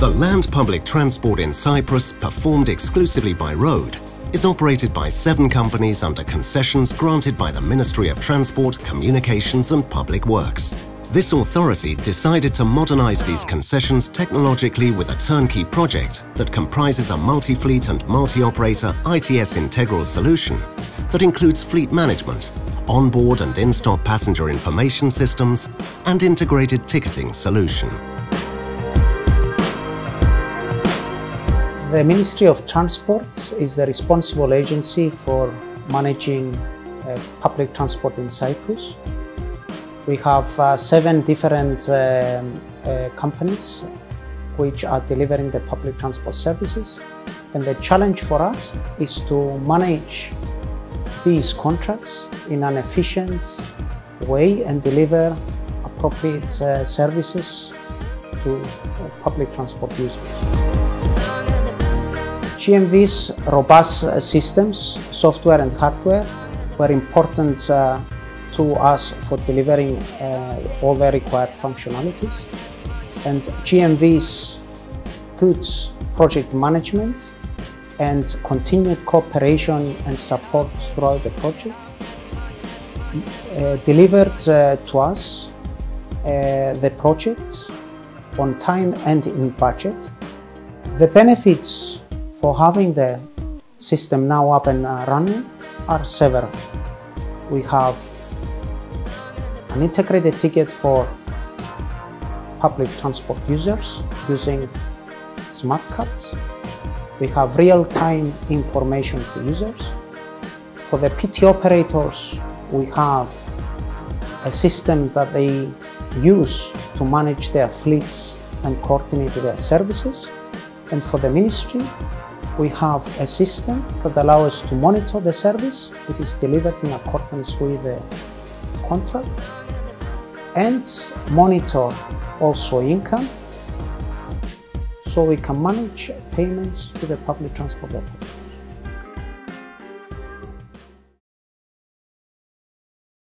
The land public transport in Cyprus, performed exclusively by road, is operated by seven companies under concessions granted by the Ministry of Transport, Communications and Public Works. This authority decided to modernize these concessions technologically with a turnkey project that comprises a multi-fleet and multi-operator ITS integral solution that includes fleet management, onboard and in-stop passenger information systems, and integrated ticketing solution. The Ministry of Transport is the responsible agency for managing uh, public transport in Cyprus. We have uh, seven different um, uh, companies which are delivering the public transport services. And the challenge for us is to manage these contracts in an efficient way and deliver appropriate uh, services to uh, public transport users. GMV's robust uh, systems, software and hardware were important uh, to us for delivering uh, all the required functionalities. And GMV's good project management and continued cooperation and support throughout the project uh, delivered uh, to us uh, the project on time and in budget. The benefits for having the system now up and uh, running are several. We have an integrated ticket for public transport users using smart cards. We have real-time information to users. For the PT operators, we have a system that they use to manage their fleets and coordinate their services. And for the ministry, we have a system that allows us to monitor the service if it's delivered in accordance with the contract and monitor also income so we can manage payments to the public transport operator.